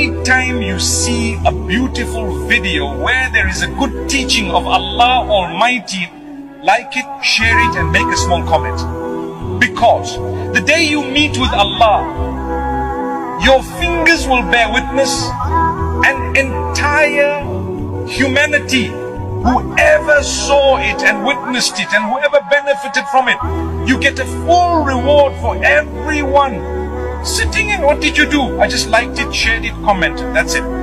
Anytime you see a beautiful video where there is a good teaching of Allah Almighty, like it, share it and make a small comment. Because the day you meet with Allah, your fingers will bear witness and entire humanity, whoever saw it and witnessed it and whoever benefited from it, you get a full reward for everyone. Sitting in, what did you do? I just liked it, shared it, commented. That's it.